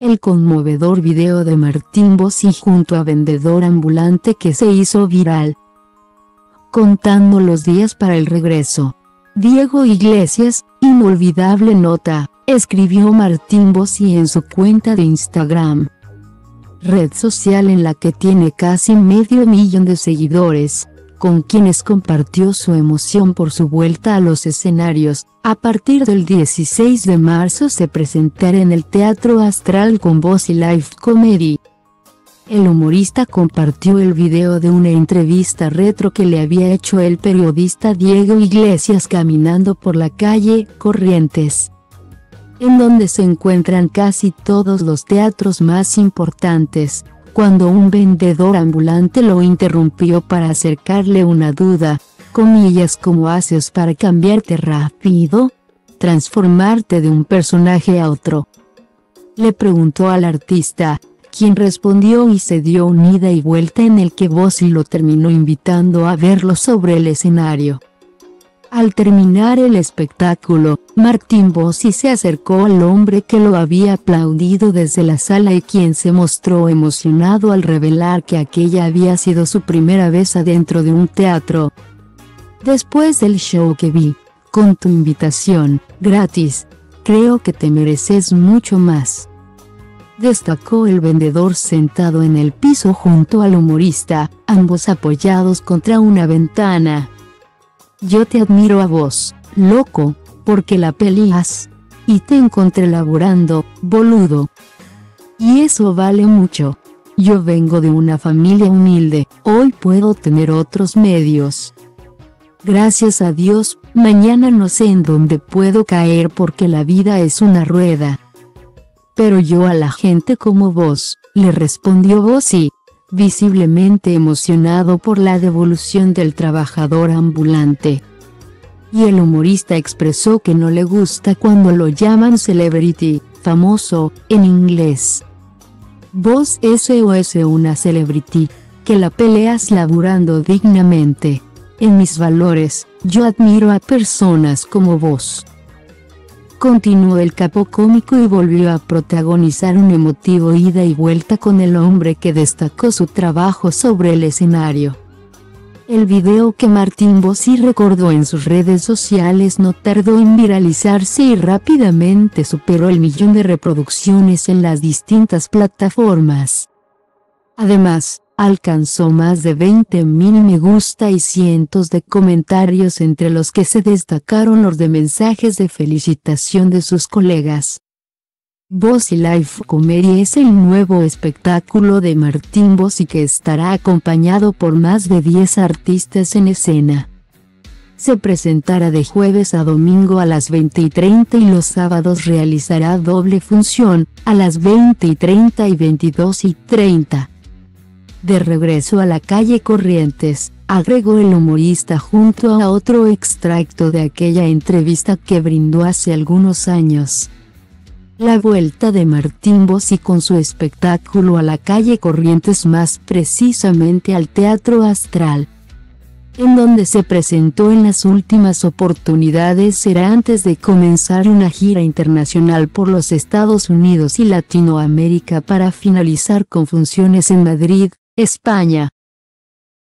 El conmovedor video de Martín Bossi junto a vendedor ambulante que se hizo viral. Contando los días para el regreso. Diego Iglesias, inolvidable nota, escribió Martín Bossi en su cuenta de Instagram. Red social en la que tiene casi medio millón de seguidores, con quienes compartió su emoción por su vuelta a los escenarios. A partir del 16 de marzo se presentará en el Teatro Astral con voz y live comedy. El humorista compartió el video de una entrevista retro que le había hecho el periodista Diego Iglesias caminando por la calle Corrientes, en donde se encuentran casi todos los teatros más importantes cuando un vendedor ambulante lo interrumpió para acercarle una duda, comillas ¿cómo haces para cambiarte rápido? Transformarte de un personaje a otro. Le preguntó al artista, quien respondió y se dio un ida y vuelta en el que Bossi lo terminó invitando a verlo sobre el escenario. Al terminar el espectáculo, Martín Bossi se acercó al hombre que lo había aplaudido desde la sala y quien se mostró emocionado al revelar que aquella había sido su primera vez adentro de un teatro. Después del show que vi, con tu invitación, gratis, creo que te mereces mucho más. Destacó el vendedor sentado en el piso junto al humorista, ambos apoyados contra una ventana. Yo te admiro a vos, loco, porque la peleas. Y te encontré laborando, boludo. Y eso vale mucho. Yo vengo de una familia humilde, hoy puedo tener otros medios. Gracias a Dios, mañana no sé en dónde puedo caer porque la vida es una rueda. Pero yo a la gente como vos, le respondió vos y, visiblemente emocionado por la devolución del trabajador ambulante. Y el humorista expresó que no le gusta cuando lo llaman celebrity, famoso, en inglés. Vos SOS una celebrity, que la peleas laburando dignamente. En mis valores, yo admiro a personas como vos. Continuó el capo cómico y volvió a protagonizar un emotivo ida y vuelta con el hombre que destacó su trabajo sobre el escenario. El video que Martín Bossi recordó en sus redes sociales no tardó en viralizarse y rápidamente superó el millón de reproducciones en las distintas plataformas. Además, alcanzó más de 20.000 me gusta y cientos de comentarios entre los que se destacaron los de mensajes de felicitación de sus colegas. Bossy Life Comedy es el nuevo espectáculo de Martín Bossy que estará acompañado por más de 10 artistas en escena. Se presentará de jueves a domingo a las 20 y 30 y los sábados realizará doble función, a las 20 y 30 y 22 y 30. De regreso a la calle Corrientes, agregó el humorista junto a otro extracto de aquella entrevista que brindó hace algunos años. La vuelta de Martín Bossi con su espectáculo a la calle Corrientes más precisamente al Teatro Astral, en donde se presentó en las últimas oportunidades será antes de comenzar una gira internacional por los Estados Unidos y Latinoamérica para finalizar con funciones en Madrid, España,